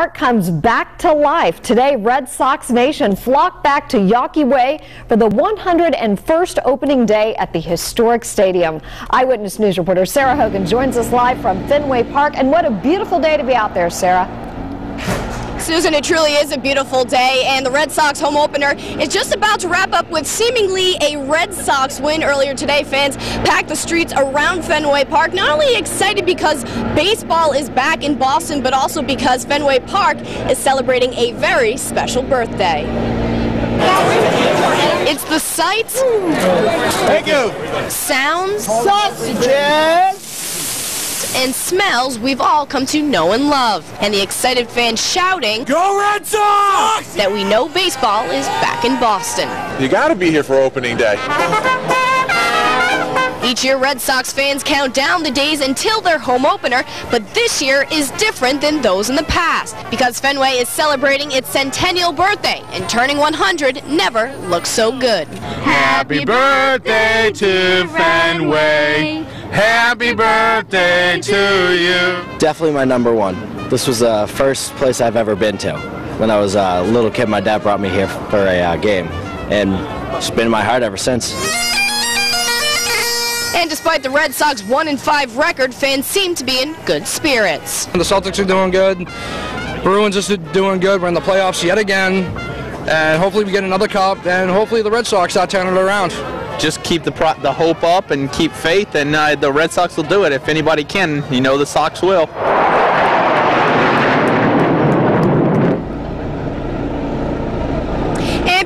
Park comes back to life. Today, Red Sox Nation flocked back to Yawkey Way for the 101st opening day at the historic stadium. Eyewitness News reporter Sarah Hogan joins us live from Fenway Park. And what a beautiful day to be out there, Sarah. Susan, it truly is a beautiful day, and the Red Sox home opener is just about to wrap up with seemingly a Red Sox win earlier today. Fans packed the streets around Fenway Park, not only excited because baseball is back in Boston, but also because Fenway Park is celebrating a very special birthday. It's the sights, Thank you. sounds, Sausages. And smells we've all come to know and love, and the excited fans shouting Go Red Sox! that we know baseball is back in Boston. You got to be here for opening day. Each year, Red Sox fans count down the days until their home opener, but this year is different than those in the past because Fenway is celebrating its centennial birthday, and turning 100 never looks so good. Happy birthday to Fenway. Happy birthday to you. Definitely my number one. This was the first place I've ever been to. When I was a little kid, my dad brought me here for a uh, game, and it's been in my heart ever since. And despite the Red Sox 1 and 5 record, fans seem to be in good spirits. The Celtics are doing good. Bruins are doing good. We're in the playoffs yet again. And hopefully we get another cup. And hopefully the Red Sox start turning it around. just keep the pro- the hope up and keep faith, and uh, the Red Sox will do it. If anybody can, you know the Sox will.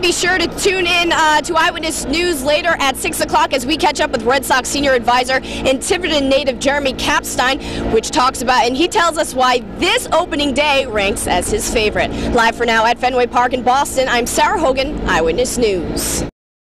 Be sure to tune in uh, to Eyewitness News later at 6 o'clock as we catch up with Red Sox senior advisor and Tiverton native Jeremy Kapstein, which talks about, and he tells us why this opening day ranks as his favorite. Live for now at Fenway Park in Boston, I'm Sarah Hogan, Eyewitness News.